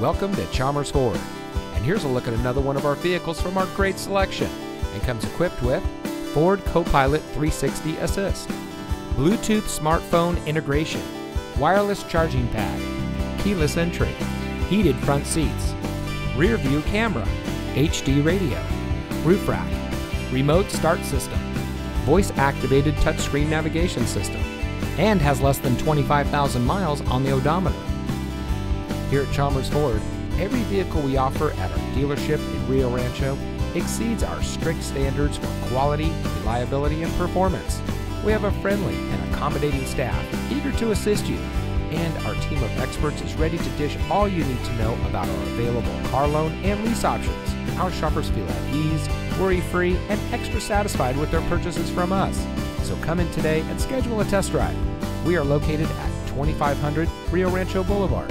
Welcome to Chalmers Ford. And here's a look at another one of our vehicles from our great selection. And comes equipped with Ford Copilot 360 Assist, Bluetooth smartphone integration, wireless charging pad, keyless entry, heated front seats, rear view camera, HD radio, roof rack, remote start system, voice activated touchscreen navigation system, and has less than 25,000 miles on the odometer. Here at Chalmers Ford, every vehicle we offer at our dealership in Rio Rancho exceeds our strict standards for quality, reliability, and performance. We have a friendly and accommodating staff eager to assist you, and our team of experts is ready to dish all you need to know about our available car loan and lease options. Our shoppers feel at ease, worry free, and extra satisfied with their purchases from us. So come in today and schedule a test drive. We are located at 2500 Rio Rancho Boulevard.